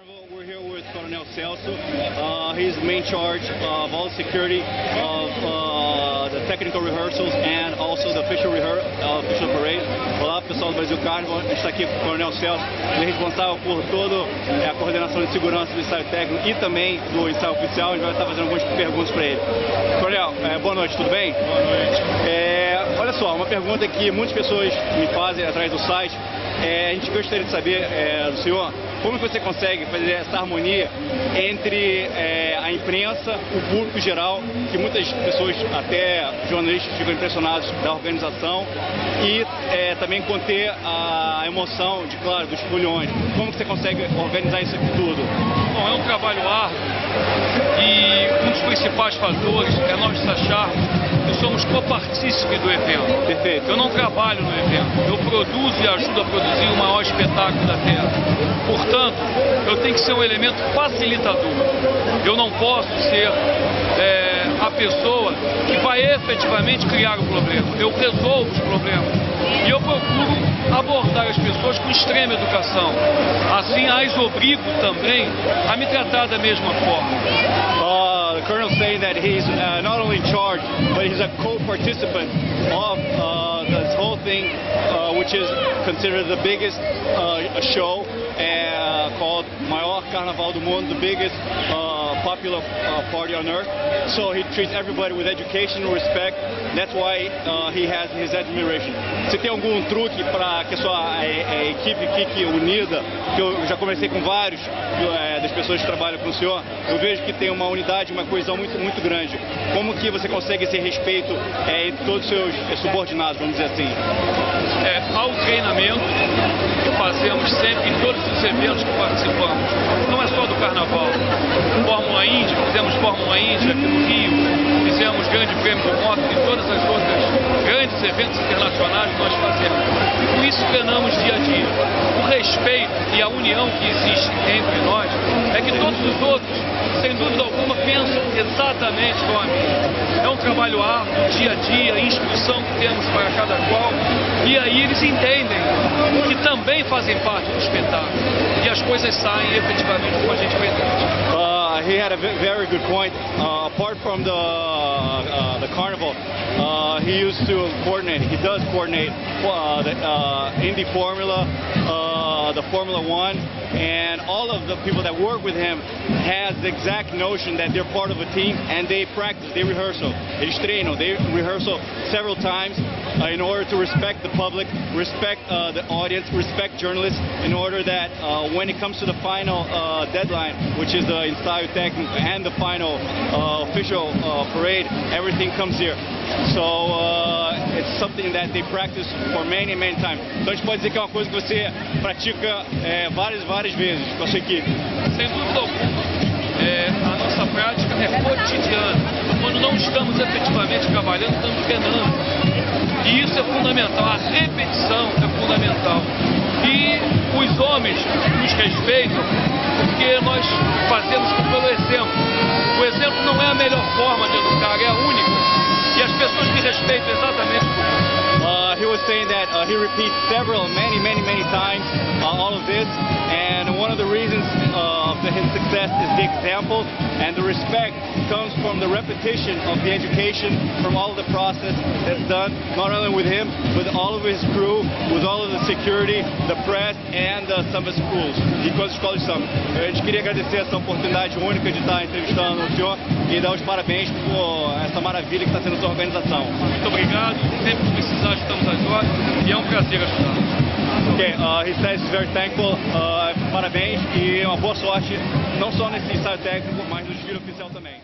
We're here with Coronel Celso. Uh, he's the main charge of all security of uh, the technical rehearsals and also the official, uh, official parade. Olá pessoal do Brasil Carnival, a gente está aqui com o Coronel Celso, ele é responsável por toda a coordenação de segurança do ensaio técnico e também do ensaio oficial. A gente vai estar fazendo algumas perguntas para ele. Coronel, é, boa noite, tudo bem? Boa noite. É, olha só, uma pergunta que muitas pessoas me fazem através do site. É, a gente gostaria de saber é, do senhor como você consegue fazer essa harmonia entre é, a imprensa, o público geral, que muitas pessoas, até jornalistas, ficam impressionados da organização, e é, também conter a emoção, de claro, dos folhões. Como você consegue organizar isso aqui tudo? Bom, é um trabalho árduo e um dos principais fatores é nós acharmos que somos copartícipes do evento. Perfeito. Eu não trabalho no evento, eu produzo e ajudo a produzir o maior espetáculo da Terra. Portanto, eu tenho que ser um elemento facilitador. Eu não posso ser é, a pessoa que vai efetivamente criar o problema. Eu resolvo os problemas. E eu procuro abordar as pessoas com extrema educação. Assim, as obrigo também a me tratar da mesma forma. Colonel saying that he's uh, not only in charge, but he's a co-participant of uh, this whole thing, uh, which is considered the biggest uh, show. Uh, called Maior Carnaval do Mundo, the biggest popular party on earth. So he treats everybody with education and respect. That's why he has his admiration. Você tem algum truque para que a sua a, equipe fique unida? Que eu já conversei com vários é, das pessoas que trabalham com o senhor. Eu vejo que tem uma unidade, uma coesão muito, muito grande. Como que você consegue esse respeito é, entre todos os seus subordinados, vamos dizer assim? É, ao treinamento fazemos sempre em todos os eventos que participamos. Não é só do carnaval. Fórmula Indy, fizemos Fórmula Indy aqui no Rio, fizemos Grande Prêmio do Moto e todas as outras grandes eventos internacionais que nós fazemos. E com isso treinamos dia a dia. O respeito e a união que existe entre nós é que todos os outros, sem dúvida alguma, pensam exatamente como a mim. É um trabalho árduo, dia a dia, instrução que temos para cada qual. E aí eles entendem que também fazem parte do espetáculo. E as coisas saem efetivamente como a gente. Uh, he had a very good point. Uh, apart from the uh, the carnival, uh, he used to coordinate. He does coordinate uh, the uh, Indy Formula. the Formula One, and all of the people that work with him has the exact notion that they're part of a team and they practice, they rehearsal, eles treinam, they rehearsal several times uh, in order to respect the public, respect uh, the audience, respect journalists, in order that uh, when it comes to the final uh, deadline, which is the ensaio técnico and the final uh, official parade, everything comes here. So it's something that they practice for many, many times. Então a gente pode dizer que é uma coisa que você pratica é, várias, várias vezes com a sua equipe. Sem dúvida alguma. É, a nossa prática é cotidiana. Quando não estamos efetivamente trabalhando, estamos treinando. E isso é fundamental. A repetição é fundamental. E os homens nos respeitam porque nós fazemos pelo exemplo. O exemplo não é a melhor forma de educar, é a única. E as pessoas me respeitam exatamente por isso. Uh, he was saying that uh, several, many, many, many times his success is the example, and the respect comes from the repetition of the education, from all the process that's done, not only with him, but all of his crew, with all of the security, the press, and the samba schools, e com as escolas de samba. A gente queria agradecer essa oportunidade única de estar entrevistando o senhor e dar os parabéns por essa maravilha que está sendo sua organização. Muito obrigado, sempre que precisar estamos às ordens e é um prazer ajudar. Ok, uh, he says he's very thankful, uh, parabéns e uma boa sorte, não só nesse ensaio técnico, mas no desfile oficial também.